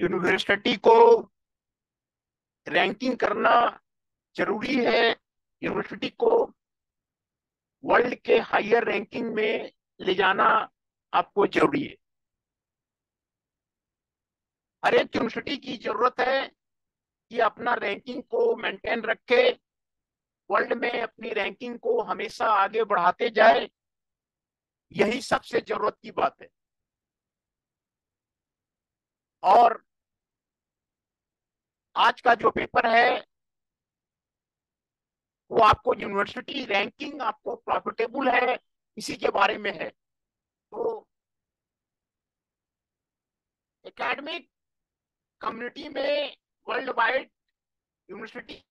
University को ranking करना ज़रूरी है। यूनिवर्सिटी को वर्ल्ड के हायर रैंकिंग में ले जाना आपको ज़रूरी है। हर एक यूनिवर्सिटी की ज़रूरत है कि अपना रैंकिंग को मेंटेन रखे। वर्ल्ड में अपनी रैंकिंग को हमेशा आगे बढ़ाते जाए। यही सबसे ज़रूरत की बात है। और आज का जो पेपर है, वो आपको यूनिवर्सिटी रैंकिंग आपको प्रॉफिटेबल है, इसी के बारे में है। तो एकेडमिक कम्युनिटी में वर्ल्ड वाइड यूनिवर्सिटी